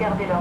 aux passagers de toujours